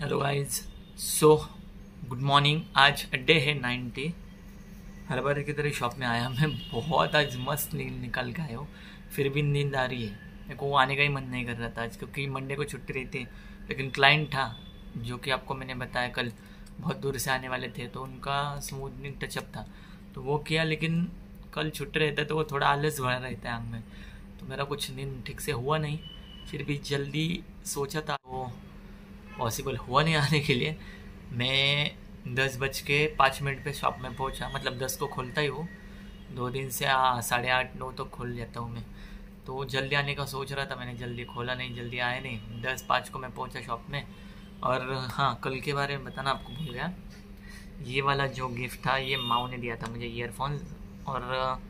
Hello guys so good morning आज day है ninety हर बार की तरह शॉप में आया मैं. बहुत आज मस्त नींद निकल के आया हूँ. फिर भी नींद आ रही है. मेरे को वो आने का ही मन नहीं कर रहा था आज क्योंकि मंडे को छुट्टी रहती है लेकिन क्लाइंट था, जो कि आपको मैंने बताया कल बहुत दूर से आने वाले थे तो उनका स्मूथनिंग टचअप था. तो वो किया, लेकिन कल छुट्टी रहता है तो वो थोड़ा आलस भरा रहता है आंग में. तो मेरा कुछ नींद ठीक से हुआ नहीं. फिर भी जल्दी सोचा था वो पॉसिबल हुआ नहीं आने के लिए। मैं दस बज के पाँच मिनट पे शॉप में पहुँचा मतलब दस को खोलता ही हूँ। दो दिन से साढ़े आठ, नौ तो खोल जाता हूँ मैं। तो जल्दी आने का सोच रहा था मैंने, जल्दी खोला नहीं, जल्दी आया नहीं। दस पाँच को मैं पहुँचा शॉप में। और हाँ कल के बारे में बताना आपको भूल गया। ये वाला जो गिफ्ट था, ये माओ ने दिया था मुझे ईयरफोन और,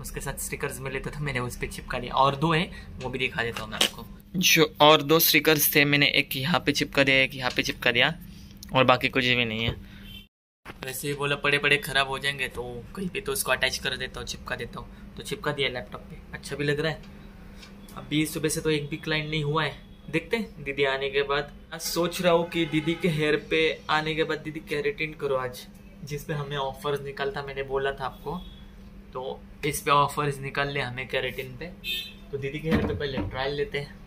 उसके साथ स्टिकर्स मिले थे तो मैंने उस पर चिपका दिया। और दो है, वो भी दिखा देता हूँ मैं आपको। जो और दो स्टिकर्स थे, मैंने एक यहाँ पे चिपका दिया, एक यहाँ पे चिपका दिया, और बाकी कुछ भी नहीं है। वैसे ही बोला पड़े पड़े खराब हो जाएँगे तो कहीं पे तो उसको अटैच कर देता हूँ, चिपका देता हूँ। तो चिपका दिया लैपटॉप पे। अच्छा भी लग रहा है। अभी सुबह से तो एक भी क्लाइंट नहीं हुआ है। देखते हैं, दीदी आने के बाद। आज सोच रहा हूँ कि दीदी के हेयर पे आने के बाद दीदी कैरेटिन करो आज। जिसपे हमें ऑफर्स निकलता मैंने बोला था आपको। तो इस पे ऑफर्स निकाल ले हमें कैरेटिन पे। तो दीदी के हेयर पे पहले ट्रायल लेते हैं।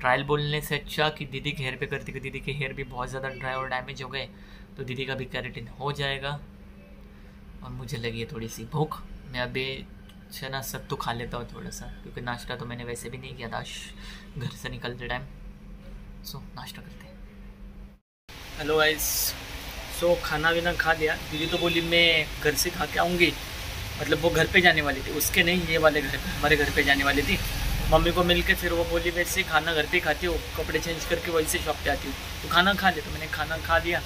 ट्रायल बोलने से अच्छा कि दीदी के हेयर पे करती कि दीदी के हेयर भी बहुत ज़्यादा ड्राई और डैमेज हो गए तो दीदी का भी कैरेटिन हो जाएगा। और मुझे लगी है थोड़ी सी भूख। मैं अभी चना सत्तू खा लेता हूँ थोड़ा सा क्योंकि नाश्ता तो मैंने वैसे भी नहीं किया था घर से निकलते टाइम। सो नाश्ता करते हैं। हेलो वाइस सो खाना वीना खा लिया। दीदी तो बोली, मैं घर से खा के आऊँगी। मतलब वो घर पे जाने वाली थी। उसके नहीं, ये वाले घर पे, हमारे घर पे जाने वाली थी। मम्मी को मिल के फिर वो बोली वैसे खाना घर पे खाती हूँ, कपड़े चेंज करके वहीं से शॉप पे आती हूँ। तो खाना खा लिया तो मैंने खाना खा लिया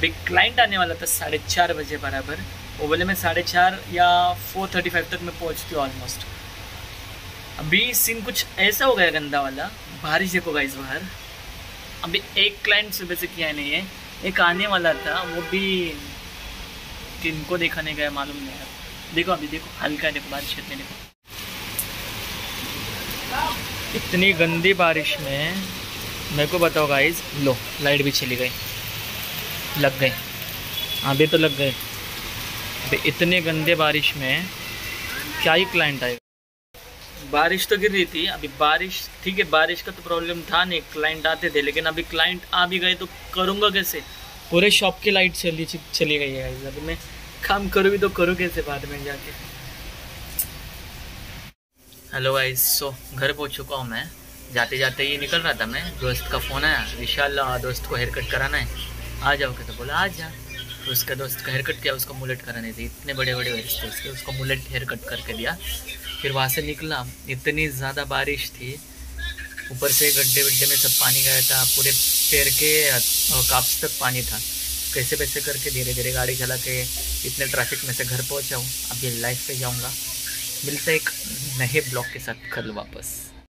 बिग क्लाइंट आने वाला था साढ़े चार बजे बराबर। वो बोले, मैं साढ़े चार या फोर थर्टी फाइव तक मैं पहुँचती हूँ ऑलमोस्ट अभी सीन कुछ ऐसा हो गया गंदा वाला। बारिश देखो गाइस बाहर। अभी एक क्लाइंट सुबह से किया नहीं है। एक आने वाला था, वो भी किनको देखा नहीं गया, मालूम नहीं है। देखो अभी, देखो, हल्का देखो, बारिश कितने देखो। इतनी गंदी बारिश में मेरे को बताओ गाइज़ लो लाइट भी चली गई। लग गई। अभी तो लग गए। अभी इतने गंदे बारिश में क्या ही क्लाइंट आएगा? बारिश तो गिर रही थी, अभी बारिश, ठीक है, बारिश का तो प्रॉब्लम था नहीं क्लाइंट आते थे, लेकिन अभी क्लाइंट आ भी गए तो करूँगा कैसे? पूरे शॉप की लाइट चली चली गई है अभी मैं काम करूँ भी तो करूँ कैसे बाद में जाके? हेलो गाइस सो घर पहुँच चुका हूँ मैं। जाते जाते ही निकल रहा था मैं। दोस्त का फ़ोन आया, विशाल दोस्त को हेयर कट कराना है। आ जाओ क्या तो बोला, आ जा। तो उसका दोस्त का हेयर कट किया, उसको मुलेट कराने थे इतने बड़े बड़े हेयर थे उसके, उसको मुलेट हेयर कट करके दिया। फिर वहाँ से निकला। इतनी ज़्यादा बारिश थी। ऊपर से गड्ढे वड्ढे में सब पानी गया था। पूरे पैर के काप्स तक पानी था। कैसे कैसे करके धीरे धीरे गाड़ी चला के इतने ट्रैफ़िक में से घर पहुँचा हूँ। अभी लाइफ पे जाऊँगा। मिलते एक नए ब्लॉग के साथ कल वापस।